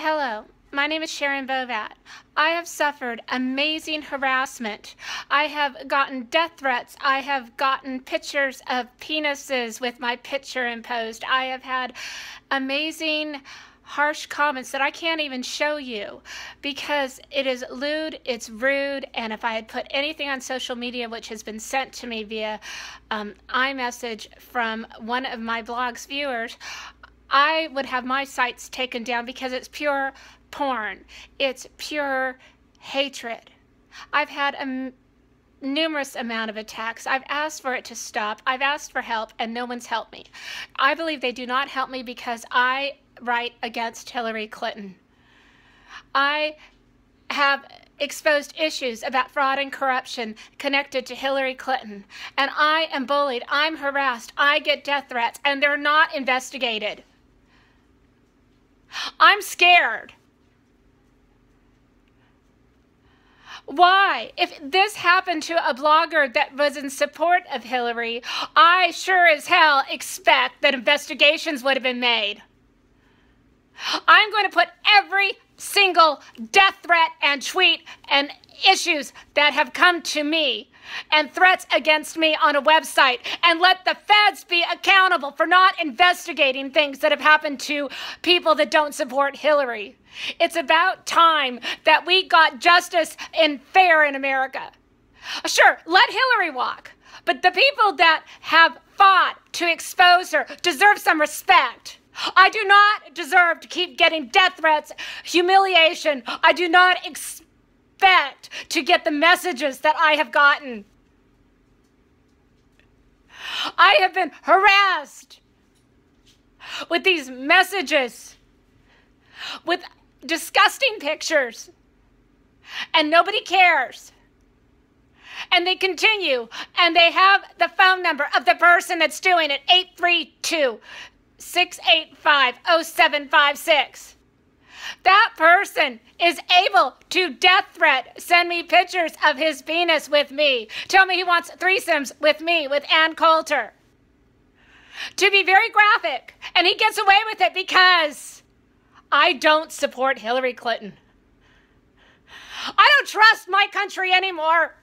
Hello, my name is Sharyn Bovat. I have suffered amazing harassment. I have gotten death threats. I have gotten pictures of penises with my picture imposed. I have had amazing harsh comments that I can't even show you because it is lewd, it's rude, and if I had put anything on social media which has been sent to me via um, iMessage from one of my blog's viewers, I would have my sites taken down because it's pure porn. It's pure hatred. I've had a numerous amount of attacks. I've asked for it to stop. I've asked for help and no one's helped me. I believe they do not help me because I write against Hillary Clinton. I have exposed issues about fraud and corruption connected to Hillary Clinton. And I am bullied. I'm harassed. I get death threats and they're not investigated. I'm scared. Why? If this happened to a blogger that was in support of Hillary, I sure as hell expect that investigations would have been made. I'm going to put every single death threat and tweet and issues that have come to me and threats against me on a website and let the feds be accountable for not investigating things that have happened to people that don't support Hillary. It's about time that we got justice and fair in America. Sure, let Hillary walk, but the people that have fought to expose her deserve some respect. I do not deserve to keep getting death threats, humiliation. I do not expect to get the messages that I have gotten. I have been harassed with these messages, with disgusting pictures, and nobody cares. And they continue, and they have the phone number of the person that's doing it 832 685 0756 that person is able to death threat send me pictures of his penis with me, tell me he wants threesomes with me, with Ann Coulter. To be very graphic, and he gets away with it because I don't support Hillary Clinton. I don't trust my country anymore.